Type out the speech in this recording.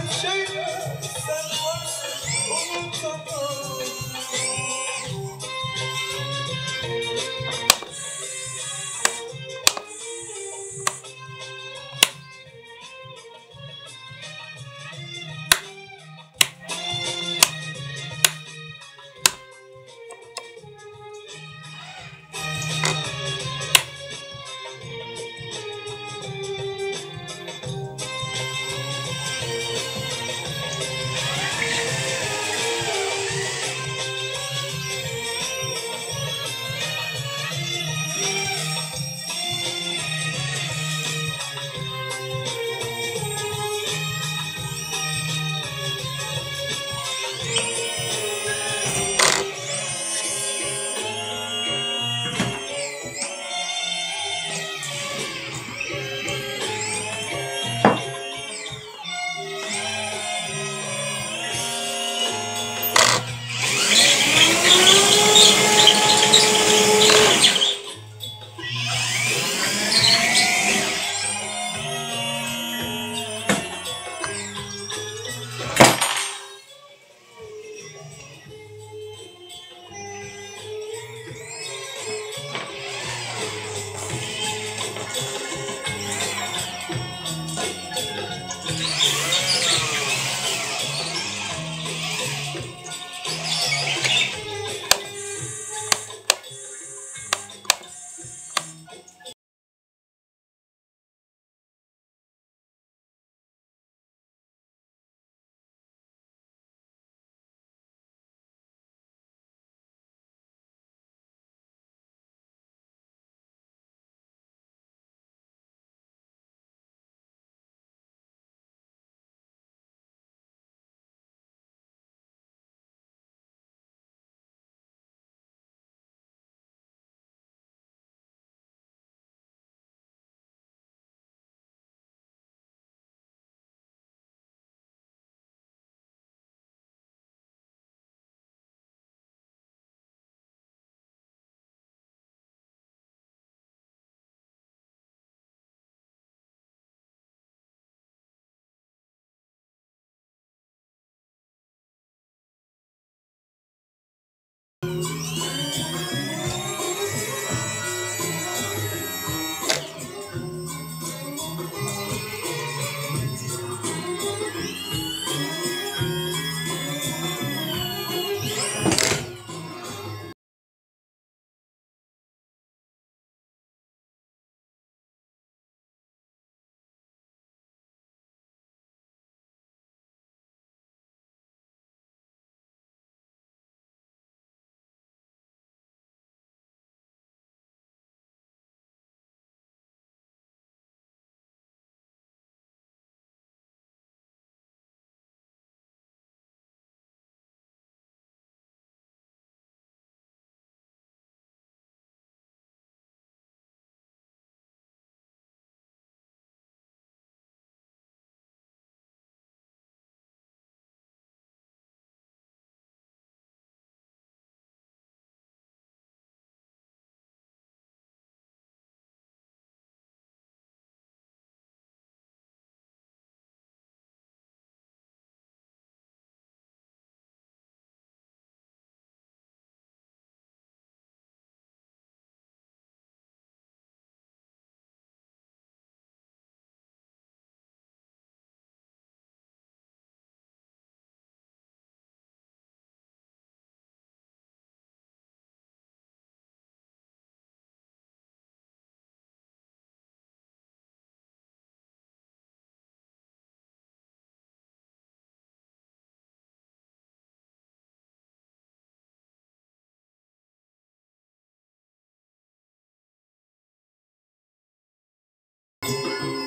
her şey sen varsın unutamam Thank you.